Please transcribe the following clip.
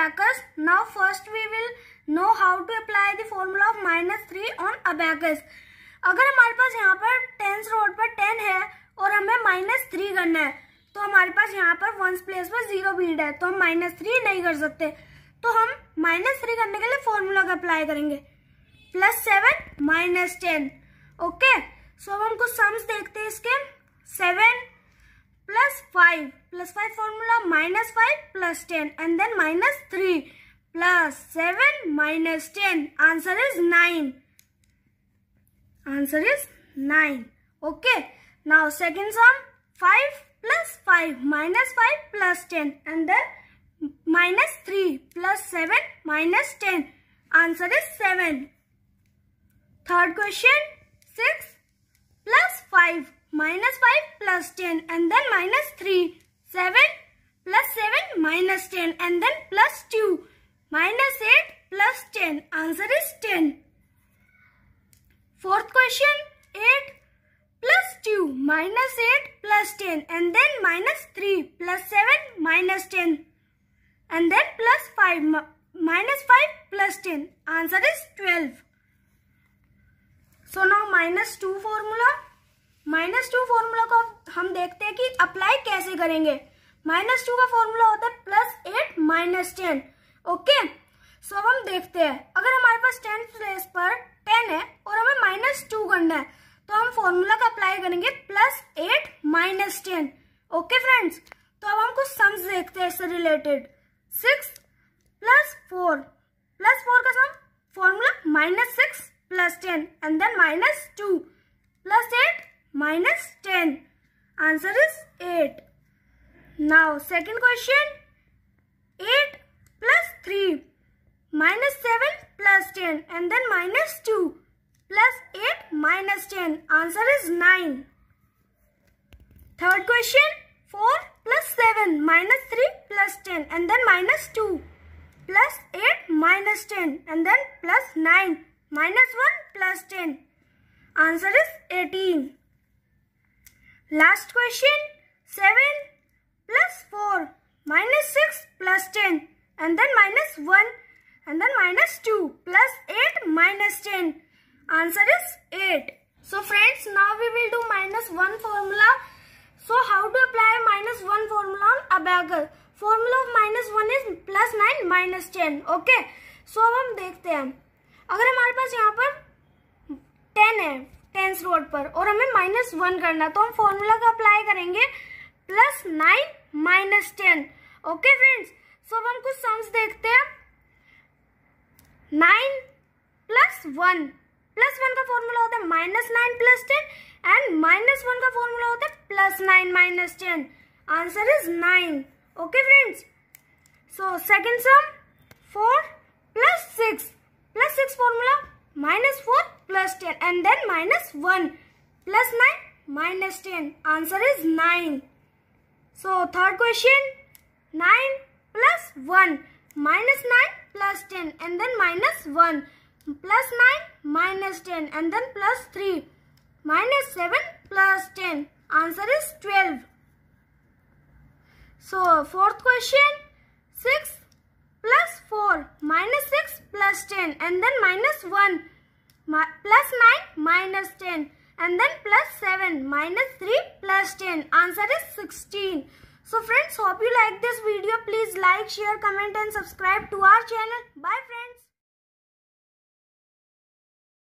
abacus. Now, first we will know how to apply the formula of minus three on abacus. अगर हमारे पास यहाँ पर tense road पर टेन है और हमें माइनस थ्री करना है तो हमारे पास यहाँ पर वंस प्लेस पर ज़ीरो बीड है तो हम माइनस थ्री नहीं कर सकते तो हम माइनस थ्री करने के लिए फॉर्मूला का अप्लाई करेंगे plus seven minus ten okay so हम कुछ सम्स देखते हैं इसके seven plus 5 plus 5 formula minus 5 plus 10 and then minus 3 plus 7 minus 10 answer is 9 answer is 9 okay. Now second sum 5 plus 5 minus 5 plus 10 and then minus 3 plus 7 minus 10 answer is 7 third question 6 5 minus 5 plus 10 and then minus 3. 7 plus 7 minus 10 and then plus 2. Minus 8 plus 10. Answer is 10. Fourth question. 8 plus 2 minus 8 plus 10 and then minus 3 plus 7 minus 10 and then plus 5 minus 5 plus 10 answer is 12 so now minus 2 formula minus two formula को हम देखते हैं कि apply कैसे करेंगे। Minus two का formula होता है plus eight, minus ten. Okay? So अब हम देखते हैं। अगर हमारे पास टेन प्लेस पर टेन है और हमें माइनस टू करना है तो हम फॉर्मूला का अप्लाई करेंगे plus eight, minus ten. Okay friends तो अब हम कुछ सम्स देखते हैं इससे related six plus four plus four का sum formula minus six plus ten and then minus two plus eight minus 10. Answer is 8. Now second question. 8 plus 3 minus 7 plus 10 and then minus 2 plus 8 minus 10. Answer is 9. Third question. 4 plus 7 minus 3 plus 10 and then minus 2 plus 8 minus 10 and then plus 9 minus 1 plus 10. Answer is 18. Last question seven plus four minus six plus ten and then minus one and then minus two plus eight minus ten answer is eight so friends now we will do minus one formula so how to apply minus one formula on abacus formula of minus one is plus nine minus ten okay so अब हम देखते हैं। अगर हमारे पास यहाँ पर ten है टेंस रोड पर। और हमें माइनस वन करना तो हम फॉर्मूला का अप्लाई करेंगे। Plus nine minus ten okay friends so हम कुछ सम्स देखते हैं। Nine plus one plus one का फॉर्मूला होता है minus nine plus ten and minus one का फॉर्मूला होता है plus nine minus ten answer is nine okay friends so second sum four plus six plus six formula minus 4 plus 10 and then minus 1 plus 9 minus 10 answer is 9 so third question. 9 plus 1 minus 9 plus 10 and then minus 1 plus 9 minus 10 and then plus 3 minus 7 plus 10 answer is 12 so fourth question. 6 plus 4 minus 6 plus 10 and then minus 1 plus 9 minus 10 and then plus 7 minus 3 plus 10 answer is 16 so friends hope you like this video. Please like share comment and subscribe to our channel. Bye friends